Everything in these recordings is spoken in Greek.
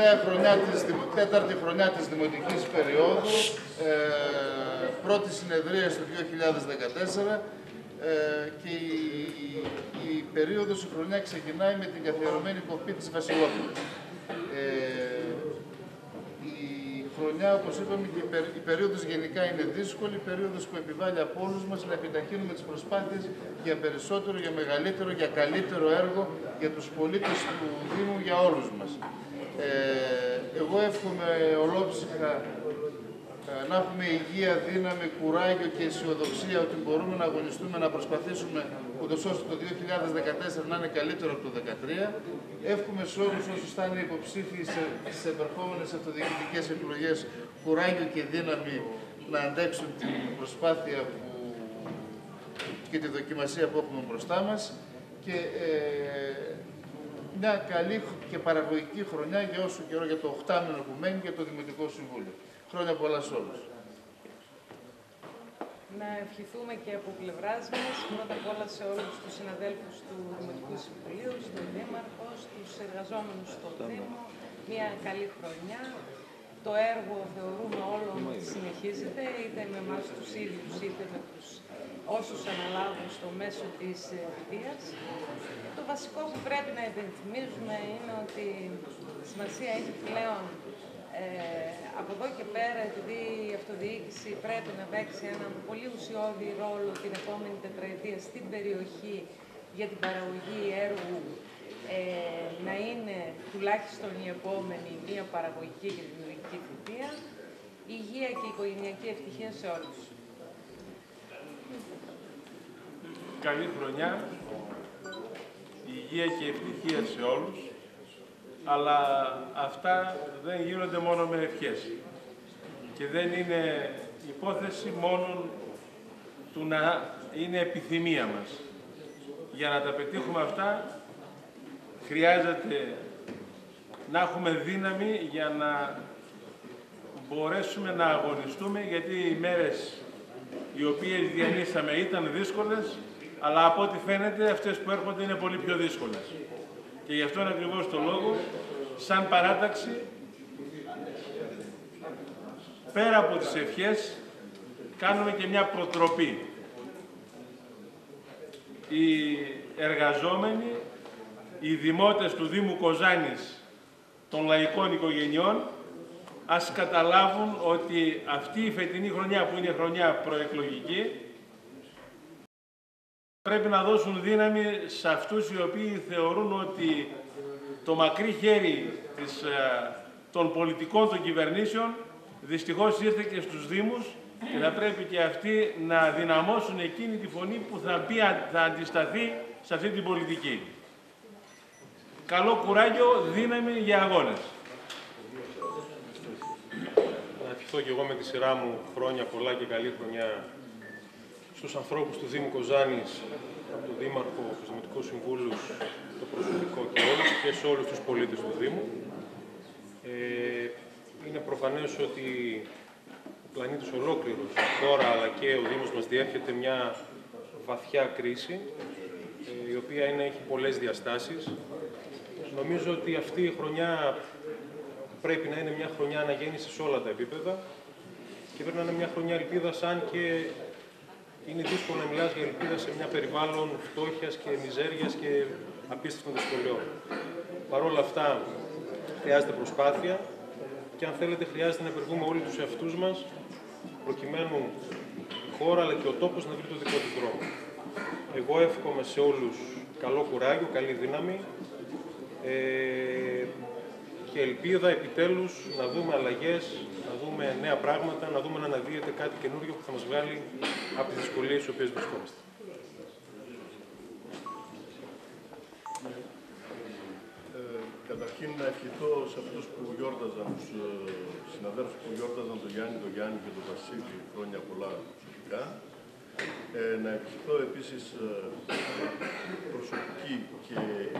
τελευταία χρονιά της, τέταρτη χρονιά της δημοτικής περίοδου, ε, πρώτη συνεδρία του 2014 ε, και η, η, η περίοδος, η χρονιά ξεκινάει με την καθιερωμένη κοπή της Βασιλόπουλας. Ε, η χρονιά, όπως είπαμε, και η, περ, η περίοδος γενικά είναι δύσκολη, η περίοδος που επιβάλλει από όλους μας να επιταχύνουμε τις προσπάθειες για περισσότερο, για μεγαλύτερο, για καλύτερο έργο για τους πολίτες του Δήμου, για όλους μας. Ε, εγώ εύχομαι ολόψυχα ε, να έχουμε υγεία, δύναμη, κουράγιο και αισιοδοξία ότι μπορούμε να αγωνιστούμε, να προσπαθήσουμε ούτως ώστε το 2014 να είναι καλύτερο από το 2013. Εύχομαι σε όλους όσους θα είναι υποψήφιοι σε επερχόμενες αυτοδιοικητικές εκλογές κουράγιο και δύναμη να αντέξουν την προσπάθεια που... και τη δοκιμασία που έχουμε μπροστά μας. Και ε, μια καλή και παραγωγική χρονιά για όσο καιρό, για το 8 μήνο που μένει για το Δημοτικό Συμβούλιο. Χρόνια πολλά σε όλους. Να ευχηθούμε και από πλευράς μας, πρώτα απ' όλα σε όλους τους συναδέλφους του Δημοτικού Συμβουλίου, στον Δήμαρχο, στους εργαζόμενους στο Δήμο, μια καλή χρονιά. Το έργο θεωρούμε όλο ότι συνεχίζεται, είτε με εμάς τους ίδιους, είτε με τους όσους αναλάβουν στο μέσο της θητεία. Το βασικό που πρέπει να υπενθυμίζουμε είναι ότι σημασία έχει πλέον ε, από εδώ και πέρα, επειδή η αυτοδιοίκηση πρέπει να παίξει ένα πολύ ουσιώδη ρόλο την επόμενη τετραετία στην περιοχή για την παραγωγή έργου, ε, να είναι τουλάχιστον η επόμενη μία παραγωγική και δημιουργική θητεία, υγεία και οικογενειακή ευτυχία σε όλους. Καλή χρονιά, υγεία και ευτυχία σε όλους αλλά αυτά δεν γίνονται μόνο με ευχές. Και δεν είναι υπόθεση μόνο του να είναι επιθυμία μας. Για να τα πετύχουμε αυτά, χρειάζεται να έχουμε δύναμη για να μπορέσουμε να αγωνιστούμε, γιατί οι μέρες οι οποίες διανύσαμε ήταν δύσκολες, αλλά από ό,τι φαίνεται αυτές που έρχονται είναι πολύ πιο δύσκολες. Και γι' αυτόν ακριβώς το λόγο, σαν παράταξη, πέρα από τις ευχές, κάνουμε και μια προτροπή. Οι εργαζόμενοι, οι δημότες του Δήμου Κοζάνης των λαϊκών οικογενειών, ας καταλάβουν ότι αυτή η φετινή χρονιά που είναι χρονιά προεκλογική, Πρέπει να δώσουν δύναμη σε αυτούς οι οποίοι θεωρούν ότι το μακρύ χέρι της, ε, των πολιτικών των κυβερνήσεων δυστυχώς ήρθε και στους Δήμους και θα πρέπει και αυτοί να δυναμώσουν εκείνη τη φωνή που θα, πει, θα αντισταθεί σε αυτή την πολιτική. Καλό κουράγιο, δύναμη για αγώνες. Να ευχηθώ και εγώ με τη σειρά μου χρόνια πολλά και καλή χρονιά στους ανθρώπους του Δήμου Κοζάνης, από τον Δήμαρχο, τους Δημοτικούς Συμβούλους, το προσωπικό και όλους και σε όλους τους πολίτες του Δήμου. Ε, είναι προφανές ότι ο πλανήτης ολόκληρος, η χώρα αλλά και ο Δήμος μας διέρχεται μια βαθιά κρίση, ε, η οποία είναι, έχει πολλές διαστάσεις. Νομίζω ότι αυτή η χρονιά πρέπει να είναι μια χρονιά αναγέννησης σε όλα τα επίπεδα και πρέπει να είναι μια χρονιά ελπίδας, αν και είναι δύσκολο να μιλάς για ελπίδα σε μια περιβάλλον φτώχειας και μιζέριας και απίστευτων δυσκολιών. Παρ' όλα αυτά, χρειάζεται προσπάθεια και αν θέλετε χρειάζεται να υπερβούμε όλοι τους εαυτούς μας προκειμένου η χώρα αλλά και ο τόπος να βρει το δικό του δρόμο. Εγώ εύχομαι σε όλους καλό κουράγιο, καλή δύναμη ε, και ελπίδα επιτέλους να δούμε αλλαγές να δούμε νέα πράγματα, να δούμε να αναδύεται κάτι καινούριο που θα μας βγάλει από τις δυσκολίες στις οποίες βρισκόμαστε. Ε, καταρχήν να ευχηθώ σε αυτούς που γιόρταζαν, τους ε, συναδέλφους που γιόρταζαν τον Γιάννη, τον Γιάννη και τον Βασίλη χρόνια πολλά προσωπικά. Ε, να ευχηθώ επίσης ε, προσωπική και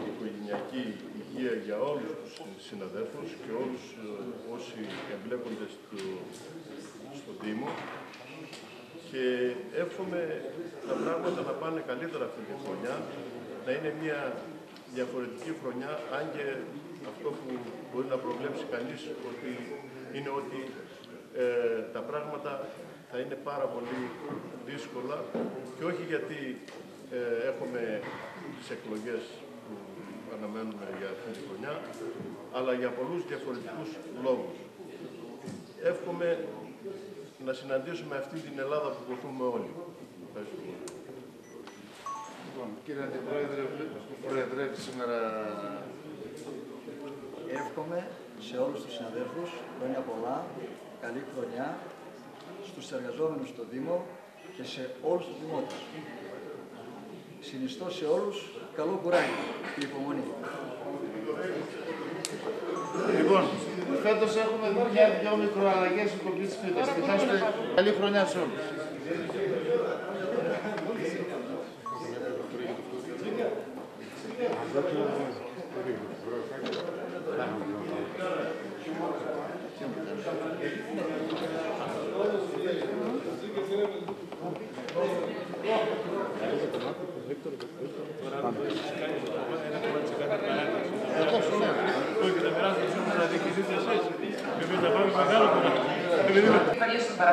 οικογενειακή υγεία για όλους τους συναδέλφους και όλους ε, όσοι εμπλέκονται στο, στο Δήμο. Και εύχομαι τα πράγματα να πάνε καλύτερα αυτή τη χρονιά, να είναι μια διαφορετική χρονιά, αν και αυτό που μπορεί να προβλέψει κανείς ότι είναι ότι ε, τα πράγματα θα είναι πάρα πολύ δύσκολα και όχι γιατί ε, έχουμε τις εκλογές που αναμένουμε για αυτήν τη χρονιά, αλλά για πολλούς διαφορετικούς λόγους. Εύχομαι να συναντήσουμε αυτή την Ελλάδα που βοηθούμε όλοι. Ευχαριστώ. Λοιπόν, κύριε Αντιπρόεδρε, που προεδρεύει σήμερα Εύχομαι σε όλους τους συναδέλφους χρόνια πολλά, καλή χρονιά, στους εργαζόμενους στο Δήμο και σε όλους τους δημότες. Συνιστώ σε όλους καλό κουράγιο και υπομονή. Λοιπόν, φέτος έχουμε μια-δυο μικροαλλαγές στο κομπλή τη πίτα. Και θα είστε καλή χρονιά σε όλους. Όχι, να περάσουμε στους